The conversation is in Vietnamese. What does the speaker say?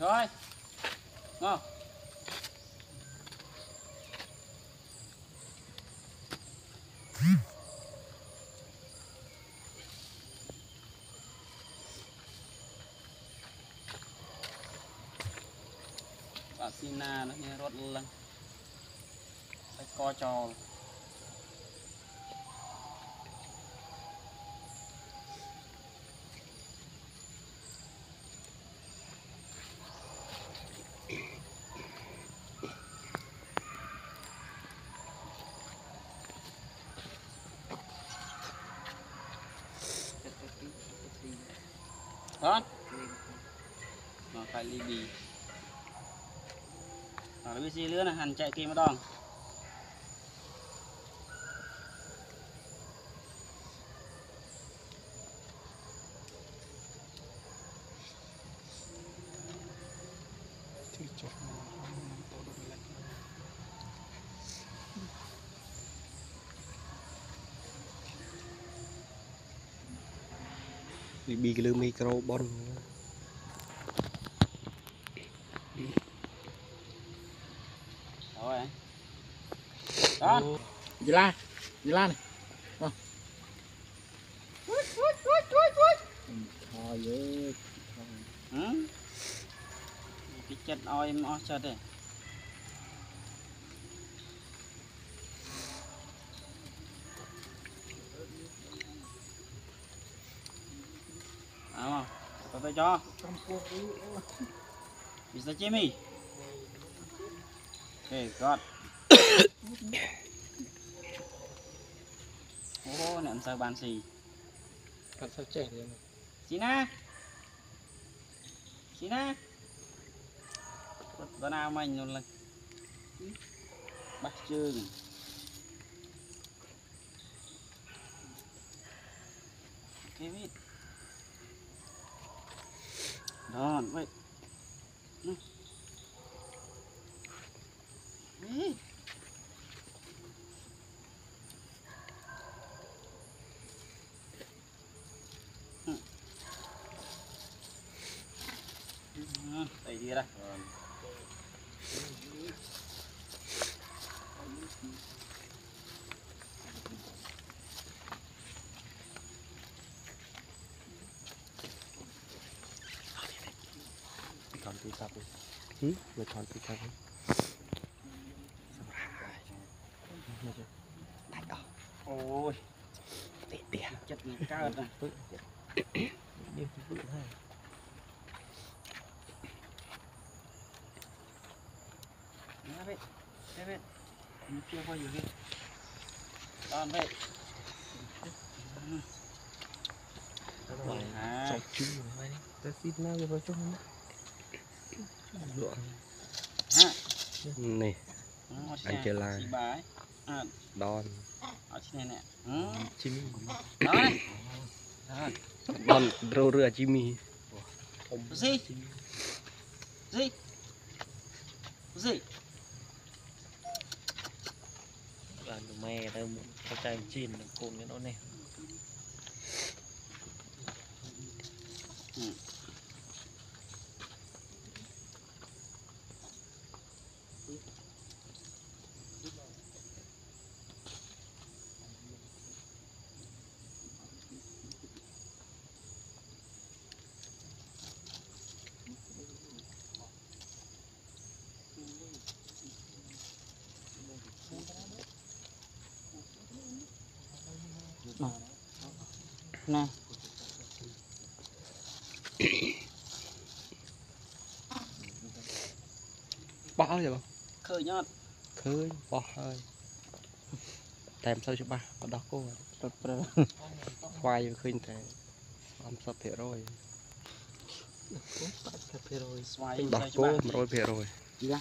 rồi. Ngon. Bà xin na nó như rốt lần phải co trò ฮะมาไฟลีบีà lấy gì nữa là hành chạy kia mà 2គីឡូមីក្រូប៉ុនអូយអត់យឡាយឡានេះអូអូអូអូអូហើយអឺហឹមគេចិត្តឲ្យមិនអស់ចិត្តទេ đây à có phải cho. Mr. Jimmy. Okay, God. Ô, nè sao bàn xì? Thật sao trẻ thì Sina Sina Bữa nào mình luôn là Bắt chương Kevin ดอนไว้นี่ดีละ ôi tệ chất cao rồi vậy vậy vậy xin nào rồi vào trong ruộng Ha này Anh chơi lại. Ấy À đòn ở trên này nè Ừ chim Đó này Đó đòn rô rửa chim Gì Gì Gì Là mẹ ណាបោះហើយបងឃើញអត់ឃើញបោះហើយតែមិនសូវច្បាស់បដោះគោព្រឹកព្រឹកថ្វាយវាឃើញតែ50%អូ80%ស្វាយ100%យីឡា